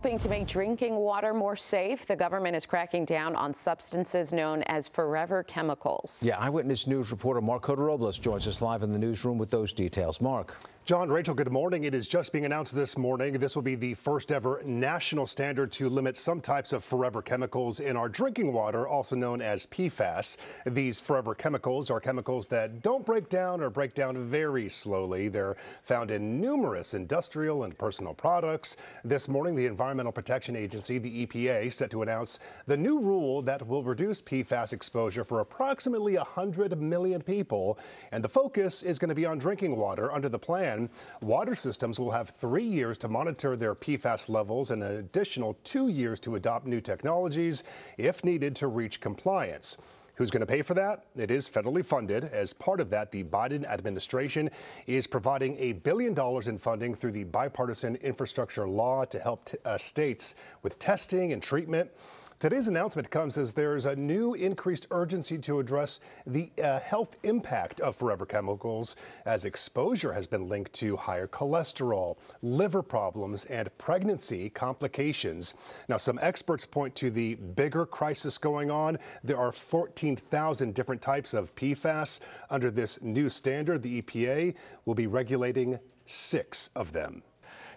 Hoping to make drinking water more safe, the government is cracking down on substances known as forever chemicals. Yeah, Eyewitness News reporter Mark Robles joins us live in the newsroom with those details. Mark. John, Rachel, good morning. It is just being announced this morning. This will be the first ever national standard to limit some types of forever chemicals in our drinking water, also known as PFAS. These forever chemicals are chemicals that don't break down or break down very slowly. They're found in numerous industrial and personal products. This morning, the Environmental Protection Agency, the EPA, set to announce the new rule that will reduce PFAS exposure for approximately 100 million people. And the focus is going to be on drinking water under the plan water systems will have three years to monitor their PFAS levels and an additional two years to adopt new technologies if needed to reach compliance. Who's going to pay for that? It is federally funded. As part of that, the Biden administration is providing a billion dollars in funding through the bipartisan infrastructure law to help uh, states with testing and treatment. Today's announcement comes as there's a new increased urgency to address the uh, health impact of forever chemicals as exposure has been linked to higher cholesterol, liver problems, and pregnancy complications. Now, some experts point to the bigger crisis going on. There are 14,000 different types of PFAS. Under this new standard, the EPA will be regulating six of them.